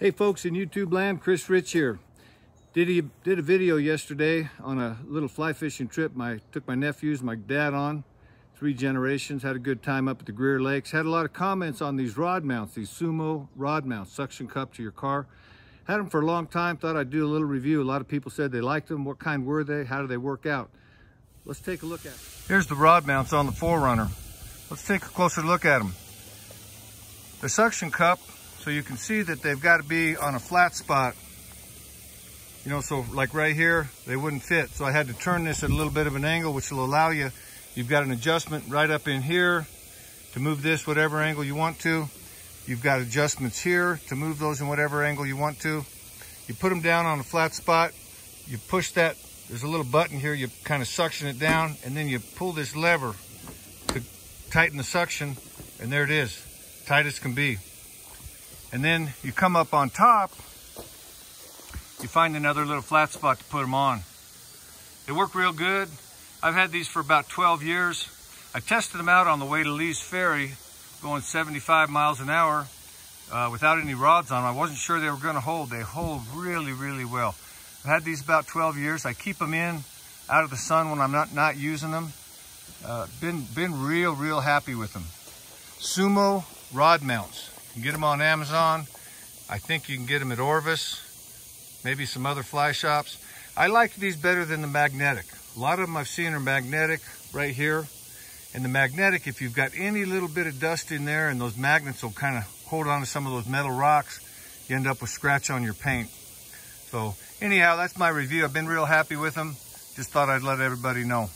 Hey folks in YouTube land, Chris Rich here. Did, a, did a video yesterday on a little fly fishing trip. I took my nephews, my dad on, three generations, had a good time up at the Greer Lakes. Had a lot of comments on these rod mounts, these Sumo rod mounts, suction cup to your car. Had them for a long time, thought I'd do a little review. A lot of people said they liked them. What kind were they? How do they work out? Let's take a look at them. Here's the rod mounts on the 4Runner. Let's take a closer look at them. The suction cup so you can see that they've got to be on a flat spot. You know, so like right here, they wouldn't fit. So I had to turn this at a little bit of an angle, which will allow you, you've got an adjustment right up in here to move this whatever angle you want to. You've got adjustments here to move those in whatever angle you want to. You put them down on a flat spot, you push that, there's a little button here, you kind of suction it down, and then you pull this lever to tighten the suction, and there it is, tight as can be. And then you come up on top, you find another little flat spot to put them on. They work real good. I've had these for about 12 years. I tested them out on the way to Lee's Ferry, going 75 miles an hour uh, without any rods on them. I wasn't sure they were gonna hold. They hold really, really well. I've had these about 12 years. I keep them in out of the sun when I'm not, not using them. Uh, been, been real, real happy with them. Sumo rod mounts. Can get them on Amazon. I think you can get them at Orvis, maybe some other fly shops. I like these better than the magnetic. A lot of them I've seen are magnetic right here. And the magnetic, if you've got any little bit of dust in there and those magnets will kind of hold on to some of those metal rocks, you end up with scratch on your paint. So anyhow, that's my review. I've been real happy with them. Just thought I'd let everybody know.